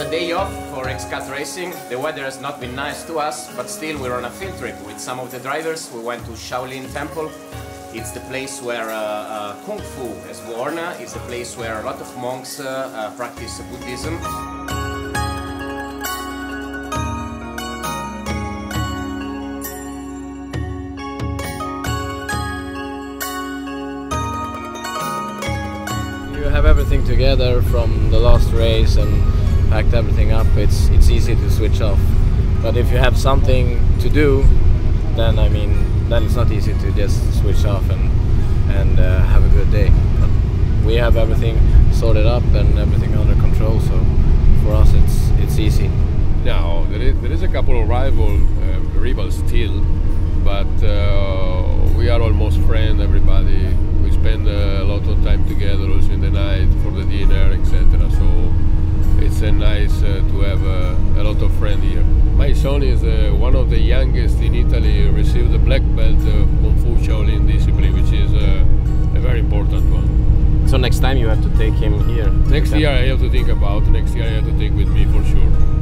It's a day off for XCAT racing. The weather has not been nice to us, but still we're on a field trip with some of the drivers. We went to Shaolin Temple. It's the place where uh, uh, Kung Fu is born. It's the place where a lot of monks uh, uh, practice Buddhism. You have everything together from the last race and packed everything up. It's it's easy to switch off. But if you have something to do, then I mean, then it's not easy to just switch off and and uh, have a good day. But we have everything sorted up and everything under control, so for us it's it's easy. Now there is, there is a couple of rival uh, rivals still, but uh, we are almost friends. Everybody, we spend a lot of time of friends here. My son is uh, one of the youngest in Italy. Received the black belt uh, Kung Fu Shaolin discipline, which is uh, a very important one. So next time you have to take him here. Next year I have to think about. Next year I have to take with me for sure.